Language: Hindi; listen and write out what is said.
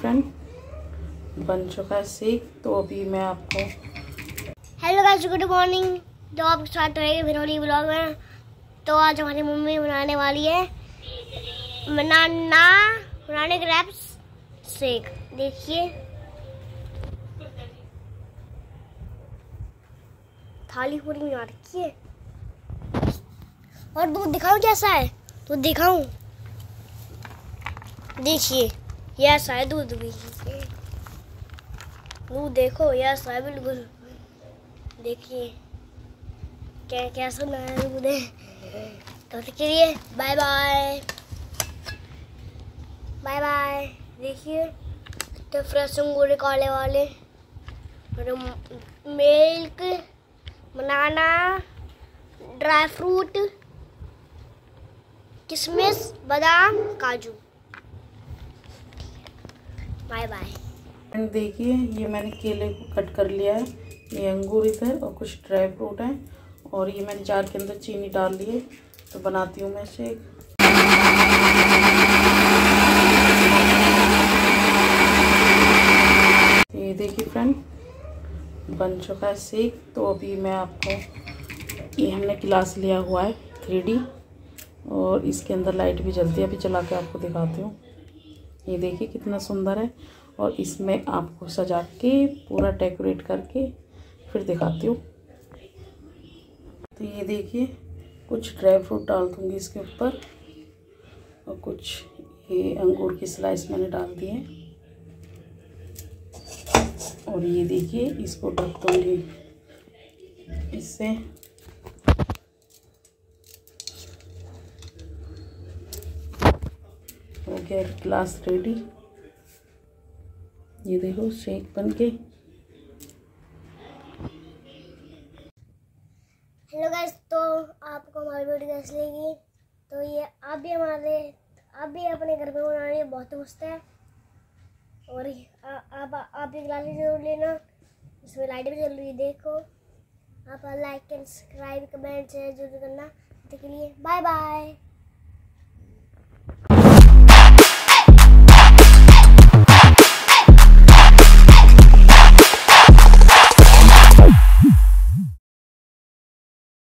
फ्रेंड बन चुका है सेक तो अभी मैं आपको हेलो गाइस गुड मॉर्निंग तो आप स्टार्ट रहेंगे विनोदी ब्लॉग में तो आज हमारी मम्मी बनाने वाली है बनाना, बनाने क्रैप्स सेक देखिए। थाली पूरी बना रखी है। और दूध दिखाऊँ कैसा है? दूध दिखाऊँ? देखिए। ये ऐसा है दूध भी दूध देखो ये ऐसा है बिल्कुल देखिए। क्या कैसा बना है तो के लिए बाय बाय बाय बाय देखिए तो फ्रेश अंगूर काले वाले। मिल्क बनाना ड्राई फ्रूट किशमिश, बादाम, काजू। बाय बाय देखिए, ये मैंने केले को कट कर लिया है। ये अंगूर इधर और कुछ ड्राई फ्रूट हैं। और ये मैंने जार के अंदर चीनी डाल ली है। तो बनाती हूँ मैं शेक ये देखिए फ्रेंड बन चुका है सेक तो अभी मैं आपको, ये हमने गिलास लिया हुआ है थ्री और इसके अंदर लाइट भी जलती है। अभी चला के आपको दिखाती हूँ। ये देखिए कितना सुंदर है। और इसमें आपको सजा के पूरा डेकोरेट करके फिर दिखाती हूँ। तो ये देखिए, कुछ ड्राई फ्रूट डाल दूँगी इसके ऊपर। और कुछ ये अंगूर की स्लाइस मैंने डाल दिए और ये देखिए, इसको ढक दूँगी। इससे गया ग्लास रेडी ये देखो शेक बन के हेलो गाइस तो आपको हमारी वीडियो कैसी लगी? तो ये आप भी हमारे, आप भी अपने घर पे बनाने बहुत मस्त है. और आप आप भी क्लासेस ज़रूर लेना. इसमें लाइट भी रही है, देखो. आप like and subscribe comment share ज़रूर करना. तो के लिए बाय बाय